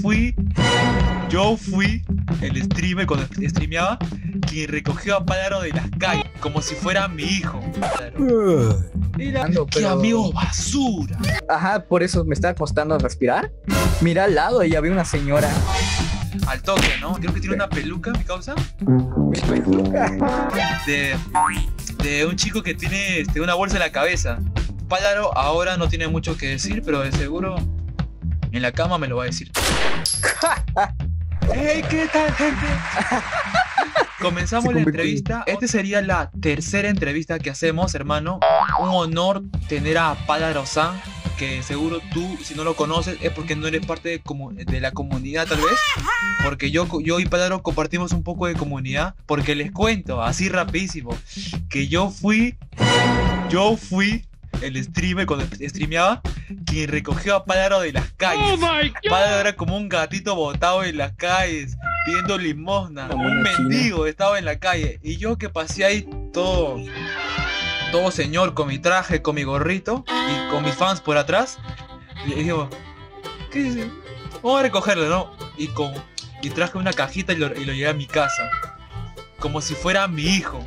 fui, yo fui el streamer cuando streameaba quien recogió a Pádaro de las calles como si fuera mi hijo. Era Ando, qué amigo basura. Ajá, por eso me estaba costando respirar. Mira al lado y había una señora. Al toque, ¿no? Creo que tiene una peluca, mi causa. Mi peluca. de, de un chico que tiene este, una bolsa en la cabeza. Pálaro ahora no tiene mucho que decir, pero de seguro en la cama me lo va a decir. ¡Hey, qué tal, gente! Comenzamos la entrevista. Esta sería la tercera entrevista que hacemos, hermano. Un honor tener a Pálaro San, que seguro tú, si no lo conoces, es porque no eres parte de, de la comunidad, tal vez. Porque yo, yo y Pálaro compartimos un poco de comunidad. Porque les cuento, así rapidísimo, que yo fui, yo fui el streamer cuando streameaba, quien recogió a Pálaro de las calles. Pálaro era como un gatito botado en las calles, pidiendo limosna. Como un china. mendigo estaba en la calle. Y yo que pasé ahí todo, todo señor con mi traje, con mi gorrito y con mis fans por atrás, le digo, ¿qué dice? Vamos a recogerlo, ¿no? Y, con, y traje una cajita y lo, y lo llevé a mi casa. Como si fuera mi hijo.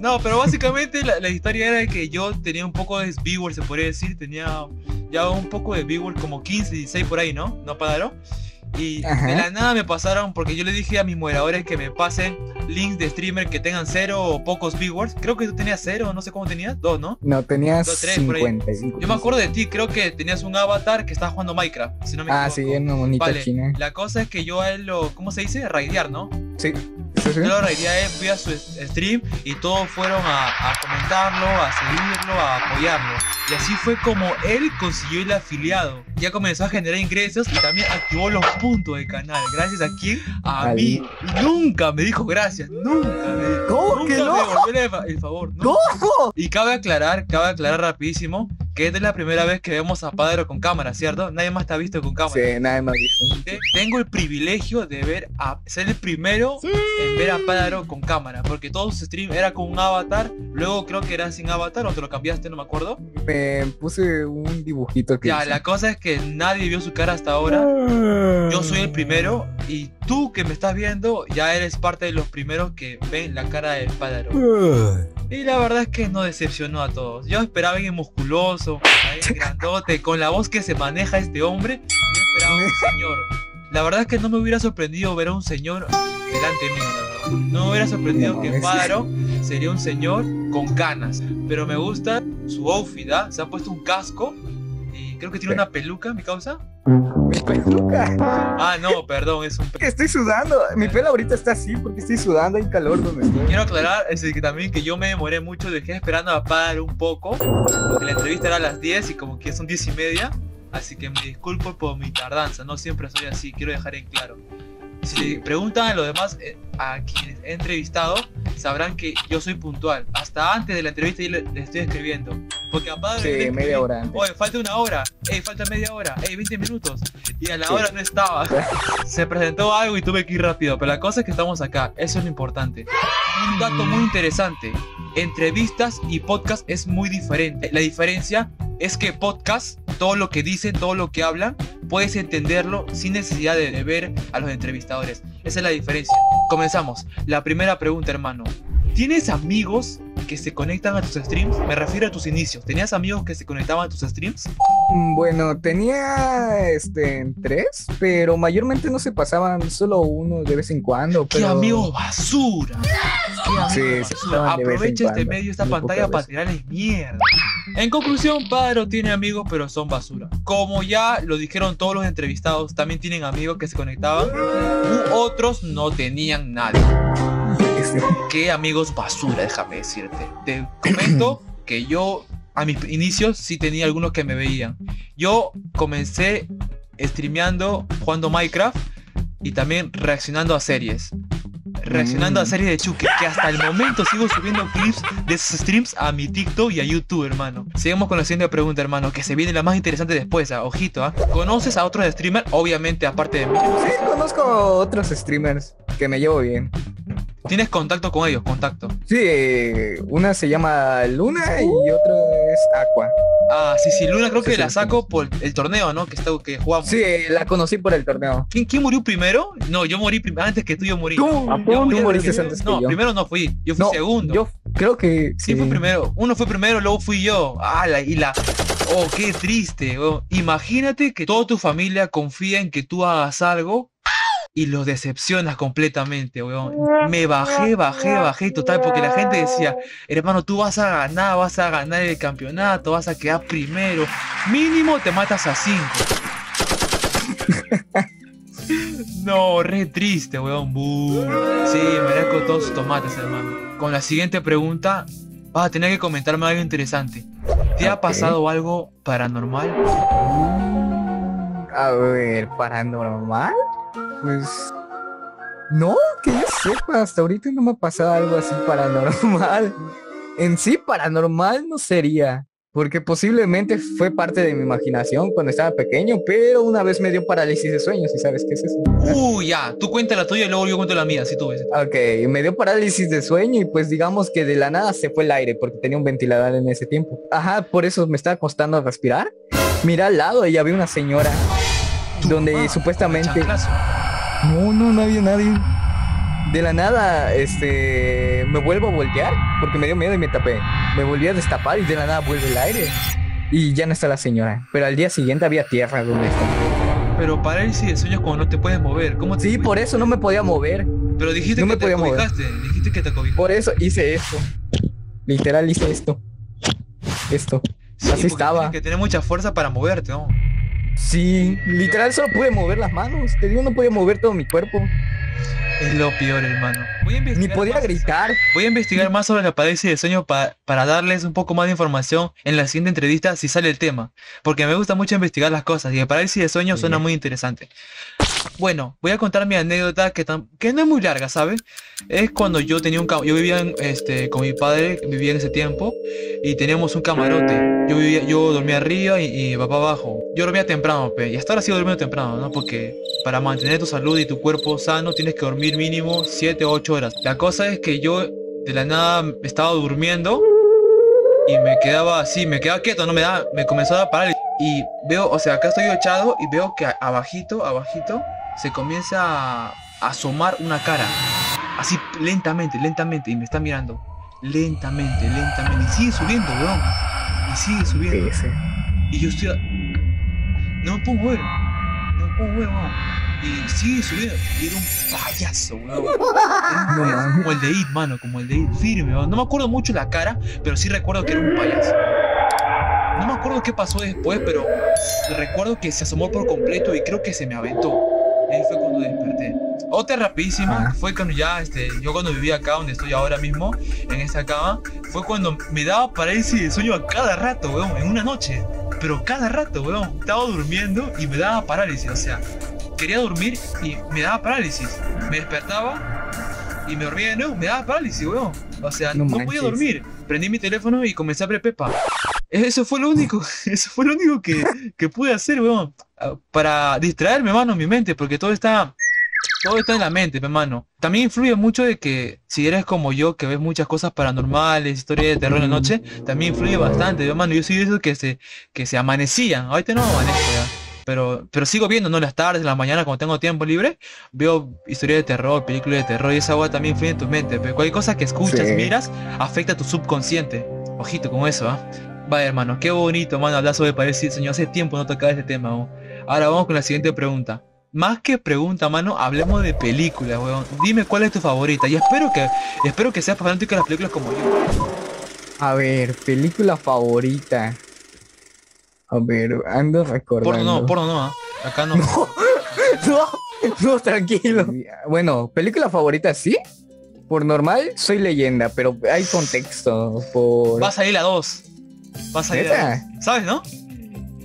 No, pero básicamente la, historia era que yo tenía un poco de viewers, se podría decir. Tenía ya un poco de viewers, como 15, 16 por ahí, ¿no? ¿No pagaron? Y Ajá. de la nada me pasaron, porque yo le dije a mis moderadores que me pasen links de streamer que tengan cero o pocos viewers. Creo que tú tenías cero, no sé cómo tenías, dos, ¿no? No, tenías Dos, tres, por ahí. 55. Yo me acuerdo de ti, creo que tenías un avatar que estaba jugando Minecraft, si no me Ah, equivoco. sí, una bonita Vale, china. la cosa es que yo a él lo, ¿cómo se dice? Raidear, ¿no? Sí. ¿Sí, sí? Yo lo raideé a él, fui a su es- stream y todos fueron a, a comentarlo, a seguirlo, a apoyarlo. Y así fue como él consiguió el afiliado. Ya comenzó a generar ingresos y también activó los puntos del canal. Gracias a quién? A Al- mí. Nunca me dijo gracias. Nunca me, ¿Cómo nunca que no? me devolvió el, fa- el favor. ¿no? ¿Cómo? Y cabe aclarar, cabe aclarar rapidísimo que esta es la primera vez que vemos a Padre con cámara, ¿cierto? Nadie más te ha visto con cámara. Sí, nadie me ha visto. Te- Tengo el privilegio de ver a ser el primero en ver a Pádaro con cámara, porque todos sus streams era con un avatar, luego creo que era sin avatar o te lo cambiaste, no me acuerdo. Me puse un dibujito que Ya, hice. la cosa es que nadie vio su cara hasta ahora. Yo soy el primero y tú que me estás viendo ya eres parte de los primeros que ven la cara del Pádaro. Y la verdad es que no decepcionó a todos. Yo esperaba alguien musculoso, alguien grandote, con la voz que se maneja este hombre. Yo esperaba un señor. La verdad es que no me hubiera sorprendido ver a un señor delante mío. No me hubiera sorprendido que. Pádaro sería un señor con canas. Pero me gusta su outfit, ¿ah? Se ha puesto un casco creo que tiene una peluca, mi causa. Mi peluca. Ah, no, perdón, es un pe- Estoy sudando. Mi pelo ahorita está así porque estoy sudando. Hay calor donde estoy. Quiero aclarar es que también que yo me demoré mucho, dejé esperando a Pádaro un poco, porque la entrevista era a las 10 y como que son 10 y media, así que me disculpo por mi tardanza, no siempre soy así, quiero dejar en claro. Si preguntan a los demás, eh, a quienes he entrevistado, sabrán que yo soy puntual. Hasta antes de la entrevista yo le, le estoy escribiendo. Porque a Pádaro yo le Sí, escribí, media hora antes. Oye, falta una hora, ey, falta media hora, ey, 20 minutos. Y a la Sí. hora no estaba. Se presentó algo y tuve que ir rápido, pero la cosa es que estamos acá, eso es lo importante. Un dato muy interesante, entrevistas y podcast es muy diferente. La diferencia es que podcast, todo lo que dicen, todo lo que hablan, puedes entenderlo sin necesidad de, ver a los entrevistadores. Esa es la diferencia. Comenzamos. La primera pregunta, hermano. ¿Tienes amigos que se conectan a tus streams? Me refiero a tus inicios. ¿Tenías amigos que se conectaban a tus streams? Mm, Bueno, tenía este tres, pero mayormente no se pasaban solo uno de vez en cuando. ¡Qué Pero... amigo basura! ¡Qué amigo Sí, basura! Aprovecha este medio, esta muy pantalla para tirarles mierda. En conclusión, Padro tiene amigos, pero son basura. Como ya lo dijeron todos los entrevistados, también tienen amigos que se conectaban, u otros no tenían. Este, ¿Qué amigos basura, déjame decirte? Te comento que yo a mis inicios sí tenía algunos que me veían. Yo comencé streameando, jugando Minecraft y también reaccionando a series. Reaccionando Mm. a series de Chucky, que hasta el momento sigo subiendo clips de esos streams a mi TikTok y a YouTube, hermano. Sigamos con la siguiente pregunta, hermano, que se viene la más interesante después, ah, ojito, ¿ah? ¿Conoces a otros streamers? Obviamente, aparte de mí. sí, conozco otros streamers que me llevo bien. ¿Tienes contacto con ellos? Contacto. Sí, una se llama Luna y otra es Aqua. Ah, sí, sí, Luna creo Sí, que sí, la sí. saco por el torneo, ¿no? Que, está, que jugamos. Sí, la conocí por el torneo. ¿Quién, quién murió primero? No, yo morí antes que tú, yo morí. Tú, Yo tú morí moriste que- antes que No, yo. primero no fui, yo fui No, segundo. Yo creo que Sí, fue primero. Uno fue primero, luego fui yo. Ah, la, y la. Oh, qué triste, weón. Imagínate que toda tu familia confía en que tú hagas algo y los decepcionas completamente, weón. Me bajé, bajé, bajé total, porque la gente decía, hermano, tú vas a ganar, vas a ganar el campeonato, vas a quedar primero. Mínimo te matas a cinco. No, re triste, weón. Bu. Sí, merezco todos sus tomates, hermano. Con la siguiente pregunta, vas a tener que comentarme algo interesante. ¿Te ha pasado algo paranormal? A ver, paranormal. Pues. No, que yo sepa, hasta ahorita no me ha pasado algo así paranormal. En sí, paranormal no sería. Porque posiblemente fue parte de mi imaginación cuando estaba pequeño, pero una vez me dio parálisis de sueño, si sabes qué es eso. Uy, ya, tú cuenta la tuya y luego yo cuento la mía, si tú ves. Ok, me dio parálisis de sueño y pues digamos que de la nada se fue el aire porque tenía un ventilador en ese tiempo. Ajá, por eso me estaba costando respirar. Mira al lado y había una señora donde mamá, supuestamente... No, no, no había nadie. De la nada, este, me vuelvo a voltear porque me dio miedo y me tapé. Me volví a destapar y de la nada vuelve el aire. Y ya no está la señora. Pero al día siguiente había tierra donde está. Pero parálisis de sueños cuando no te puedes mover. ¿Cómo te Sí, por eso no me podía mover. Pero dijiste no que me te podía mover. Dijiste que te. Por eso hice esto. Literal hice esto. Esto. Sí, así estaba. Tienes que tener mucha fuerza para moverte, ¿no? Sí, literal solo pude mover las manos. Te digo, no podía mover todo mi cuerpo. Es lo peor, hermano. Voy a Ni podía más- gritar. Voy a investigar más sobre la parálisis de sueño pa- para darles un poco más de información en la siguiente entrevista si sale el tema. Porque me gusta mucho investigar las cosas y la parálisis de sueño Sí. suena muy interesante. Bueno, voy a contar mi anécdota que, que no es muy larga, ¿sabes? Es cuando yo tenía un yo vivía en, este, con mi padre, vivía en ese tiempo, y teníamos un camarote. Yo vivía, yo dormía arriba y, y papá abajo. Yo dormía temprano, pe, y hasta ahora sigo durmiendo temprano, ¿no? Porque para mantener tu salud y tu cuerpo sano tienes que dormir mínimo 7 o 8 horas. La cosa es que yo de la nada estaba durmiendo y me quedaba así, me quedaba quieto, no me da, me comenzó a parálisis. Y veo, o sea, acá estoy echado y veo que abajito, abajito, se comienza a asomar una cara. Así lentamente, lentamente, y me está mirando. Lentamente, lentamente. Y sigue subiendo, weón. Y sigue subiendo. Y yo estoy. a- No me puedo mover. No me puedo mover, weón. Y sigue subiendo. Y era un payaso, weón. Era un como el de It, mano. Como el de It. Firme, weón. No me acuerdo mucho la cara, pero sí recuerdo que era un payaso. No me acuerdo qué pasó después, pero recuerdo que se asomó por completo y creo que se me aventó. Ahí fue cuando desperté. Otra rapidísima fue cuando ya, este, yo cuando vivía acá, donde estoy ahora mismo, en esta cama, fue cuando me daba parálisis de sueño a cada rato, weón, en una noche. Pero cada rato, weón, estaba durmiendo y me daba parálisis, o sea, quería dormir y me daba parálisis. Me despertaba y me dormía de nuevo, me daba parálisis, weón. O sea, No no, podía dormir. Prendí mi teléfono y comencé a ver Pepa. Eso fue lo único, eso fue lo único que, que pude hacer, weón. Ah, Para distraerme, mano, mi mente, porque todo está, todo está en la mente, hermano. También influye mucho de que si eres como yo, que ves muchas cosas paranormales, historias de terror en la noche, también influye bastante, hermano. Yo soy de esos que se, que se amanecían. Ahorita no amanezco ya. Pero, pero sigo viendo, ¿no? Las tardes, en las mañanas, cuando tengo tiempo libre, veo historias de terror, películas de terror, y esa agua también influye en tu mente. Pero cualquier cosa que escuchas, Sí. miras, afecta a tu subconsciente. Ojito con eso, ¿ah? Vaya, hermano, qué bonito, mano, hablar sobre parálisis, señor. Hace tiempo no tocaba este tema, ¿no? Ahora vamos con la siguiente pregunta. Más que pregunta, mano, hablemos de películas, weón. Dime cuál es tu favorita. Y espero que, espero que seas fanático de las películas como yo. A ver, película favorita. A ver, ando recordando. Porno no, porno no, ¿ah? Acá no. No, no, tranquilo. Bueno, película favorita, sí. Por normal, soy leyenda, pero hay contexto. Por. Va a salir la 2. Va a ¿Neta? 2. ¿Sabes, no?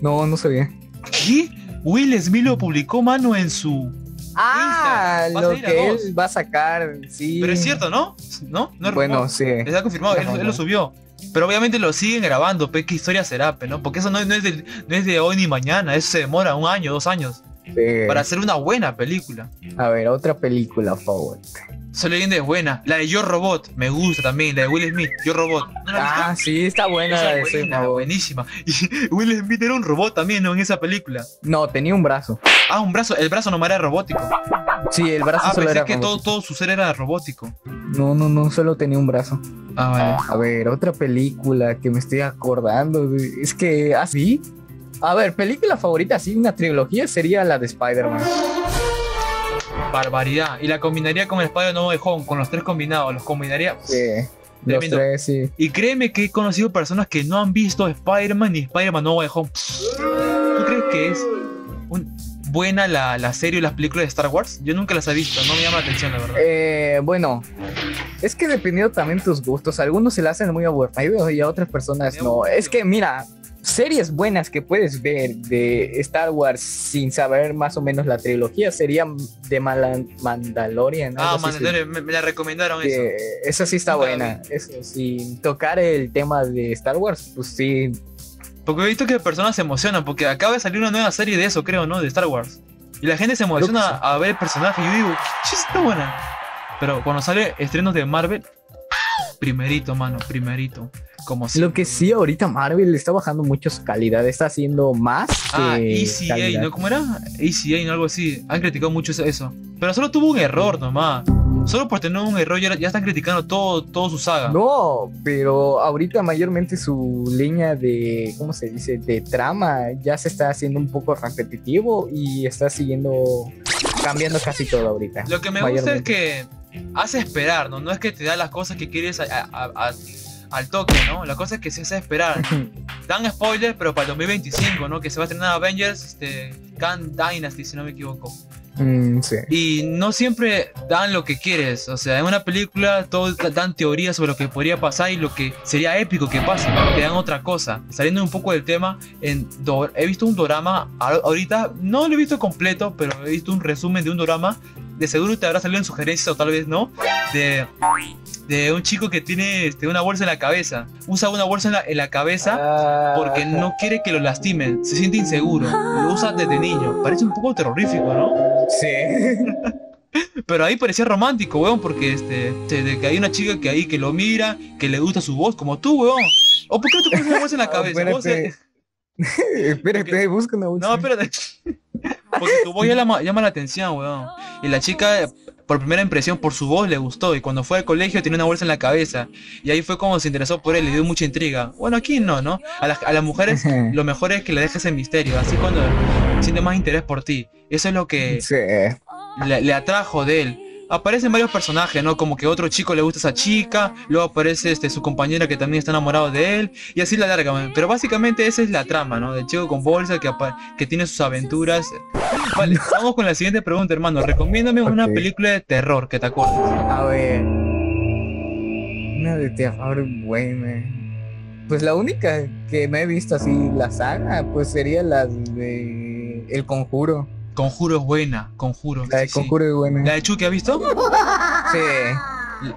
No, no sabía. ¿Qué? Will Smith lo publicó, mano, en su... Ah, a lo a que él va a sacar, sí. Pero es cierto, ¿no? ¿No? No Bueno, rumor. sí. Está confirmado, él, él lo subió. Pero obviamente lo siguen grabando, pe, ¿qué historia será, pe, no? Porque eso no, no es de, no es de hoy ni mañana, eso se demora un año, dos años, sí. para hacer una buena película. A ver, otra película favorita. Soy leyenda es buena. La de Yo Robot, me gusta también. La de Will Smith, Yo Robot. Ah, sí, está buena Esa la de Soy buenísima. Y Will Smith era un robot también, ¿no? En esa película. No, tenía un brazo. Ah, un brazo, el brazo nomás era robótico. Sí, el brazo Ah, solo pensé era que todo, robótico. todo su ser era robótico. No, no, no, solo tenía un brazo. Ah, vale. A ver, otra película que me estoy acordando. de- Es que así. A ver, película favorita, así, una trilogía sería la de Spider-Man. Barbaridad. Y la combinaría con el Spider No Way Home, con los tres combinados. Los combinaría. Sí, los Tremendo. tres, sí. Y créeme que he conocido personas que no han visto Spider-Man ni Spider-Man No Way Home. ¿Tú crees que es un- buena la, la serie o las películas de Star Wars? Yo nunca las he visto, no me llama la atención, la verdad. Eh, bueno, es que dependiendo también tus gustos. A algunos se le hacen muy aburridos y a otras personas no. Es que, mira, series buenas que puedes ver de Star Wars sin saber más o menos la trilogía serían de Mala- Mandalorian. ah, Mandalorian, me, me la recomendaron eso. esa sí está buena. Eso, sin tocar el tema de Star Wars, pues sí. Porque he visto que personas se emocionan, porque acaba de salir una nueva serie de eso, creo, ¿no? De Star Wars. Y la gente se emociona a ver el personaje y yo digo, sí, está buena. Pero cuando sale estrenos de Marvel, primerito, mano, primerito. Como si. Lo que sí, ahorita Marvel está bajando mucho su calidad, está haciendo más Ah, que ECA, calidad. ¿no? ¿Cómo era? ECA, ¿no? Algo así. Han criticado mucho eso-. Pero solo tuvo un error nomás. Solo por tener un error ya, ya están criticando todo, todo su saga. No, pero ahorita mayormente su línea de, ¿cómo se dice? De trama ya se está haciendo un poco repetitivo y está siguiendo, cambiando casi todo ahorita. Lo que me gusta es que hace esperar, ¿no? No es que te da las cosas que quieres a- a- a- al toque, ¿no? La cosa es que se hace esperar. Dan spoilers, pero para el 2025, ¿no? Que se va a estrenar Avengers, este, Khan Dynasty, si no me equivoco. Mm, sí. Y no siempre dan lo que quieres. O sea, en una película todos dan teorías sobre lo que podría pasar y lo que sería épico que pase. Te dan otra cosa. Saliendo un poco del tema, en do- he visto un drama. Ahorita no lo he visto completo, pero he visto un resumen de un drama. De seguro te habrá salido en sugerencias o tal vez no. De, de un chico que tiene este, una bolsa en la cabeza. Usa una bolsa en la, en la cabeza Ah, porque no quiere que lo lastimen. Se siente inseguro. Lo usa desde niño. Parece un poco terrorífico, ¿no? Sí. Pero ahí parecía romántico, weón, porque este, este, de que hay una chica que ahí que lo mira, que le gusta su voz, como tú, weón. ¿O por qué no te pones una bolsa en la Ah, cabeza? Vos, espérate. eh, Espérate, busca una bolsa. no, espérate. Porque tu voz ya llama, llama la atención, weón. Y la chica, por primera impresión, por su voz le gustó. Y cuando fue al colegio tenía una bolsa en la cabeza. Y ahí fue como se interesó por él, le dio mucha intriga. Bueno, aquí no, ¿no? A las, a las mujeres lo mejor es que le dejes en misterio. Así cuando siente más interés por ti. Eso es lo que Sí. le, le atrajo de él. Aparecen varios personajes, ¿no? Como que otro chico le gusta a esa chica, luego aparece este, su compañera que también está enamorado de él, y así la larga, man. Pero básicamente esa es la trama, ¿no? Del chico con bolsa que, que tiene sus aventuras. Vale, vamos con la siguiente pregunta, hermano. Recomiéndame una película de terror que te acuerdes. A ver. Una de terror buena. Pues la única que no he visto así la saga, pues sería la de El Conjuro. Conjuro es buena, Conjuro. La de sí, sí. Conjuro es buena. ¿La de Chucky has visto? Sí.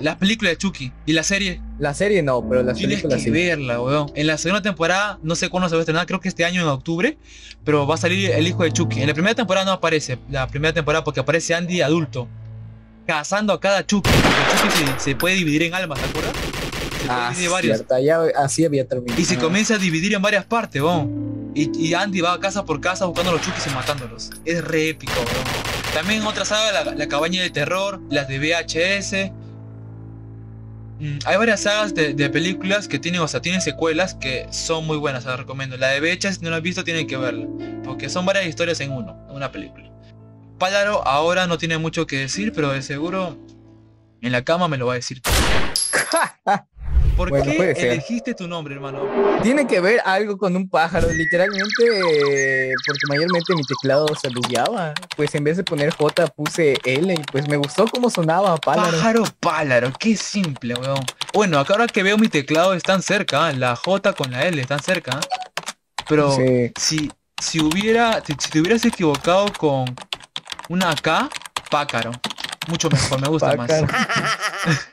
Las películas de Chucky y la serie. La serie no, pero las Tienes películas que sí. verla, weón. En la segunda temporada, no sé cuándo se va a estrenar, creo que este año en octubre, pero va a salir el hijo de Chucky. En la primera temporada no aparece, la primera temporada porque aparece Andy adulto, cazando a cada Chucky. Porque Chucky se, se puede dividir en almas, ¿te acuerdas? Ah, varios. ya así había terminado. Y se comienza a dividir en varias partes, weón. Y, y Andy va casa por casa buscando a los Chuckys y matándolos. Es re épico, weón. También otra saga, la, la cabaña del terror, las de VHS. Mm, hay varias sagas de, de películas que tienen, o sea, tienen secuelas que son muy buenas, las recomiendo. La de VHS, si no la has visto, tienen que verla. Porque son varias historias en uno, en una película. Pálaro ahora no tiene mucho que decir, pero de seguro en la cama me lo va a decir. ¿Por Bueno, qué elegiste tu nombre, hermano? Tiene que ver algo con un pájaro, literalmente, eh, porque mayormente mi teclado se bugueaba. Pues en vez de poner J puse L y pues me gustó cómo sonaba Pálaro. Pájaro pálaro, qué simple, weón. Bueno, acá ahora que veo mi teclado están cerca, ¿eh? la J con la L están cerca. ¿eh? Pero Sí. si, si hubiera, si, si te hubieras equivocado con una K, pácaro. Mucho mejor, me gusta más.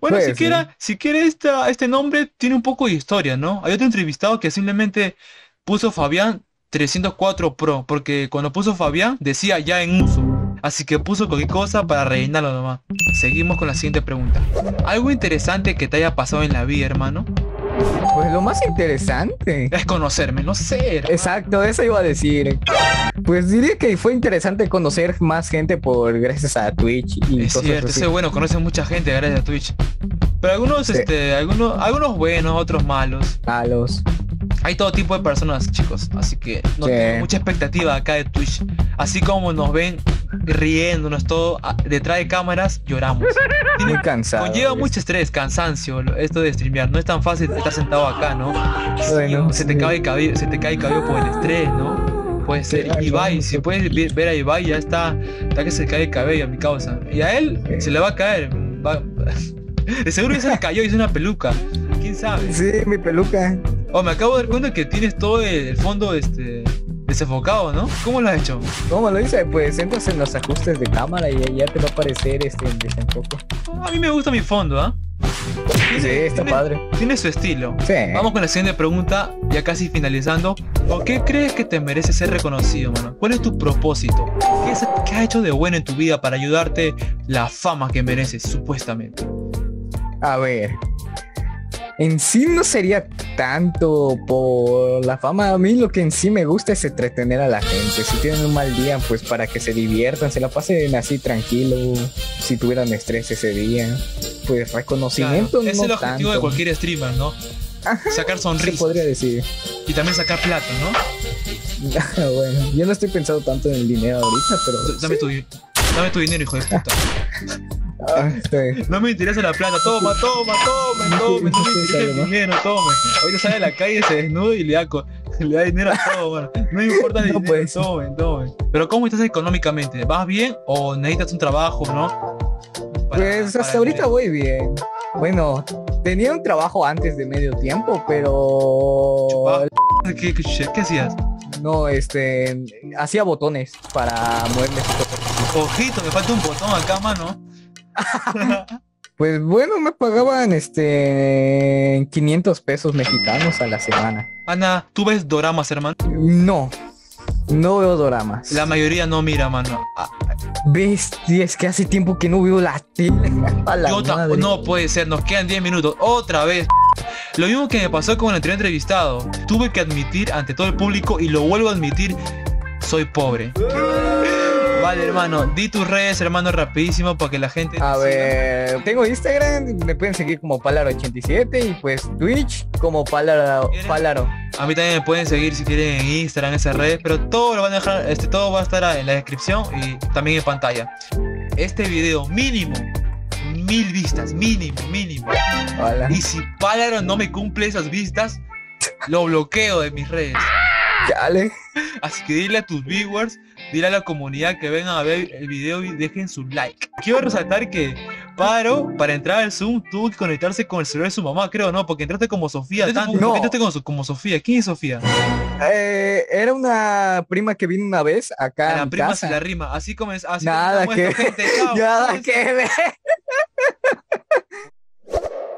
Bueno, Puede siquiera, siquiera esta, este nombre tiene un poco de historia, ¿no? Hay otro entrevistado que simplemente puso Fabián 304 Pro, porque cuando puso Fabián decía ya en uso. Así que puso cualquier cosa para rellenarlo nomás. Seguimos con la siguiente pregunta. ¿Algo interesante que te haya pasado en la vida, hermano? Pues lo más interesante. Es conocerme, no sé. Exacto, eso iba a decir. Pues diría que fue interesante conocer más gente por gracias a Twitch y Es cosas cierto, así. ese bueno, conoce mucha gente gracias a Twitch. Pero algunos, Sí. este, algunos, algunos buenos, otros malos. Malos. Hay todo tipo de personas, chicos. Así que no Sí. tengo mucha expectativa acá de Twitch. Así como nos ven riéndonos todo, detrás de cámaras lloramos. Tiene- Muy cansado. Conlleva mucho estrés, cansancio, esto de streamear. No es tan fácil estar sentado acá, ¿no? Bueno, se te sí. cae el cabello, se te cae el cabello por el estrés, ¿no? Puede ser Claro, Ibai, no si puedes ver a Ibai ya está, está que se cae el cabello a mi causa. Y a él se le va a caer. va- de seguro ya se le cayó y es una peluca. ¿Quién sabe? Sí, mi peluca. Oh, me acabo de dar cuenta que tienes todo el fondo este desenfocado, ¿no? ¿Cómo lo has hecho? ¿Cómo lo dice? Pues entras en los ajustes de cámara y ya te va a aparecer este en desenfoque. A mí me gusta mi fondo, ¿ah? Sí, está tiene- padre. Tiene su estilo. Sí. Vamos con la siguiente pregunta, ya casi finalizando. ¿Por qué crees que te mereces ser reconocido, mano? ¿Cuál es tu propósito? ¿Qué, qué has hecho de bueno en tu vida para ayudarte la fama que mereces, supuestamente? A ver. En sí no sería tanto por la fama. A mí lo que en sí me gusta es entretener a la gente. Si tienen un mal día, pues para que se diviertan, se la pasen así tranquilo. Si tuvieran estrés ese día, pues reconocimiento Claro, es no el objetivo de cualquier streamer, ¿no? Sacar sonrisas podría decir. y también sacar plata, ¿no? bueno, yo no estoy pensando tanto en el dinero ahorita, pero. Dame tu, dame tu dinero, hijo de puta. Ah. No me interesa la plata, toma, toma, toma, toma, no me interesa el ¿no? dinero, tome. Ahorita sale a la calle, se desnuda y le da, le da dinero a todo, mano. No me importa el No dinero, tome. Pero ¿cómo estás económicamente? ¿Vas bien o necesitas un trabajo, no? Para- Pues hasta ahorita voy bien. Bueno, tenía un trabajo antes de medio tiempo, pero. ¿Qué, qué, qué hacías? no, este, hacía botones para muebles. Ojito, me falta un botón acá, mano. Pues bueno, me pagaban este 500 pesos mexicanos a la semana. Ana, ¿tú ves doramas, hermano? No, no veo doramas. La mayoría no mira, mano. Ah, Bestia, es que hace tiempo que no veo la tele. A la yo ta- madre. no puede ser, nos quedan 10 minutos. Otra vez. Lo mismo que me pasó con el anterior entrevistado. Tuve que admitir ante todo el público y lo vuelvo a admitir. Soy pobre. Vale, hermano. Di tus redes, hermano, rapidísimo para que la gente. te A siga. ver, tengo Instagram, me pueden seguir como Palaro87 y pues Twitch como Palaro. Palaro. A mí también me pueden seguir si quieren en Instagram, esas redes, pero todo lo van a dejar, este, todo va a estar en la descripción y también en pantalla. Este video mínimo, mil vistas, mínimo, mínimo. Hola. Y si Pálaro no me cumple esas vistas, lo bloqueo de mis redes. Chale. Así que dile a tus viewers, dile a la comunidad que vengan a ver el video y dejen su like. Quiero resaltar que Paro, para entrar al Zoom, tuvo que conectarse con el celular de su mamá, creo, ¿no? Porque entraste como Sofía. tanto- No. Entraste como, So- como Sofía. ¿Quién es Sofía? Eh, era una prima que vino una vez acá A la mi prima casa. se la rima. Así como es. Así Nada que esto, gente. Chao. Nada que ver.